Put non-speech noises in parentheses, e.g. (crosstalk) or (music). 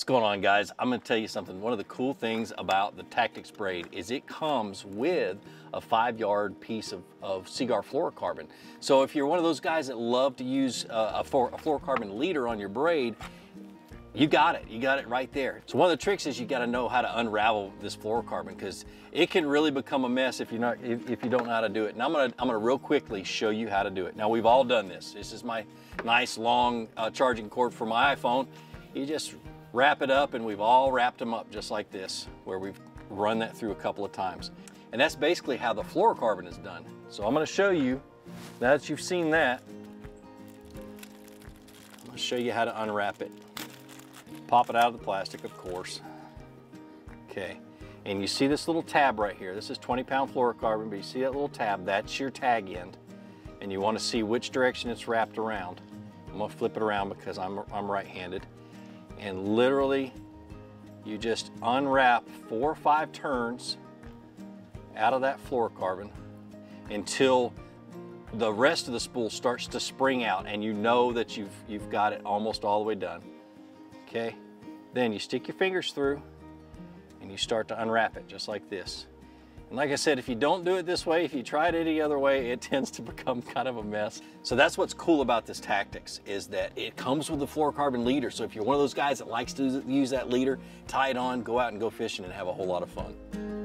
What's going on guys? I'm gonna tell you something. One of the cool things about the TactX braid is it comes with a five yard piece of, of Seaguar fluorocarbon. So if you're one of those guys that love to use uh, a, a fluorocarbon leader on your braid, you got it. You got it right there. So one of the tricks is you got to know how to unravel this fluorocarbon because it can really become a mess if you're not if, if, you don't know how to do it. And I'm gonna I'm gonna real quickly show you how to do it. Now we've all done this. This is my nice long uh, charging cord for my iPhone. You just wrap it up and we've all wrapped them up just like this where we've run that through a couple of times. And that's basically how the fluorocarbon is done. So I'm gonna show you, now that you've seen that, I'm gonna show you how to unwrap it. Pop it out of the plastic, of course. Okay, and you see this little tab right here. This is 20 pound fluorocarbon, but you see that little tab, that's your tag end. And you wanna see which direction it's wrapped around. I'm gonna flip it around because I'm, I'm right-handed and literally you just unwrap four or five turns out of that fluorocarbon until the rest of the spool starts to spring out and you know that you've, you've got it almost all the way done. Okay, then you stick your fingers through and you start to unwrap it just like this. And like I said, if you don't do it this way, if you try it any other way, it (laughs) tends to become kind of a mess. So that's what's cool about this TactX is that it comes with a fluorocarbon leader. So if you're one of those guys that likes to use that leader, tie it on, go out and go fishing and have a whole lot of fun.